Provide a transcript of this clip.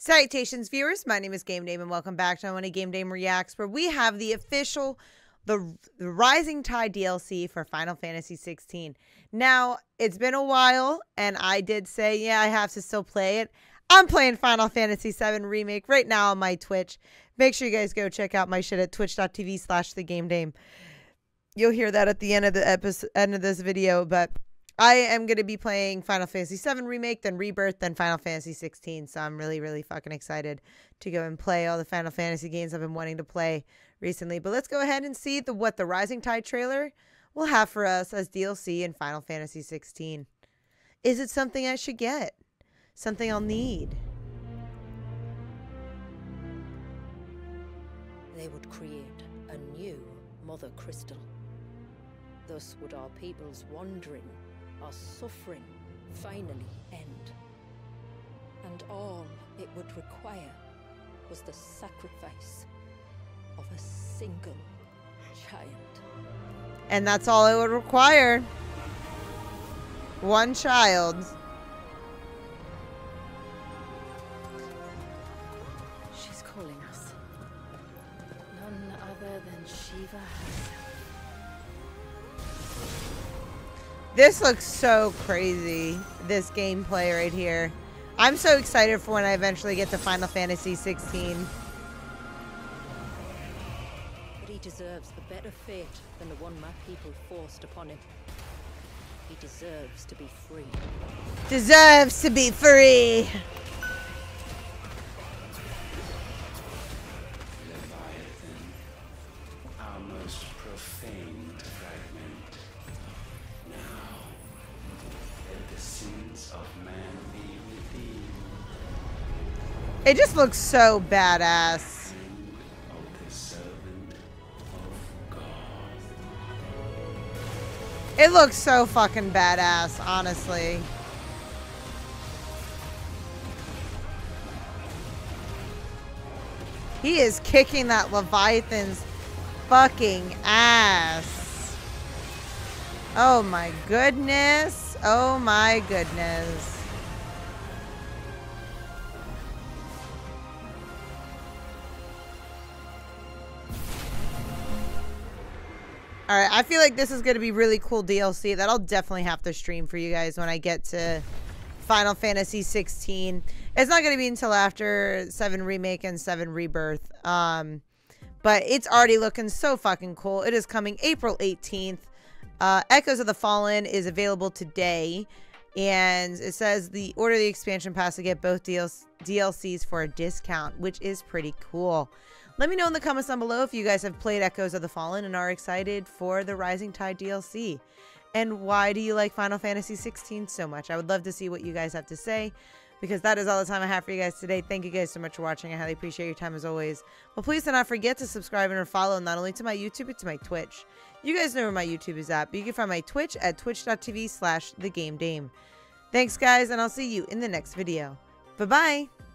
Salutations, viewers. My name is Game Dame, and welcome back to One of Game Dame Reacts, where we have the official, the, the Rising Tide DLC for Final Fantasy 16. Now, it's been a while, and I did say, yeah, I have to still play it. I'm playing Final Fantasy 7 Remake right now on my Twitch. Make sure you guys go check out my shit at twitch.tv slash the Game Dame. You'll hear that at the end of the episode, end of this video, but I am going to be playing Final Fantasy VII Remake, then Rebirth, then Final Fantasy 16. So I'm really, really fucking excited to go and play all the Final Fantasy games I've been wanting to play recently. But let's go ahead and see the what the Rising Tide trailer will have for us as DLC in Final Fantasy 16. Is it something I should get? Something I'll need? They would create a new Mother Crystal. Thus would our people's wandering our suffering finally end. And all it would require was the sacrifice of a single child. And that's all it would require. One child. She's calling us. None other than Shiva herself. This looks so crazy, this gameplay right here. I'm so excited for when I eventually get to Final Fantasy 16. But he deserves a better fate than the one my people forced upon him. He deserves to be free. Deserves to be free. It just looks so badass. It looks so fucking badass, honestly. He is kicking that Leviathan's fucking ass. Oh my goodness. Oh my goodness. All right, I feel like this is going to be really cool DLC that I'll definitely have to stream for you guys when I get to Final Fantasy 16. It's not going to be until after 7 Remake and 7 Rebirth. Um, but it's already looking so fucking cool. It is coming April 18th. Uh, Echoes of the Fallen is available today. And it says the order the expansion pass to get both DLCs for a discount, which is pretty cool. Let me know in the comments down below if you guys have played Echoes of the Fallen and are excited for the Rising Tide DLC. And why do you like Final Fantasy 16 so much? I would love to see what you guys have to say because that is all the time I have for you guys today. Thank you guys so much for watching. I highly appreciate your time as always. But please do not forget to subscribe and follow not only to my YouTube, but to my Twitch. You guys know where my YouTube is at, but you can find my Twitch at twitch.tv slash thegamedame. Thanks, guys, and I'll see you in the next video. Bye-bye.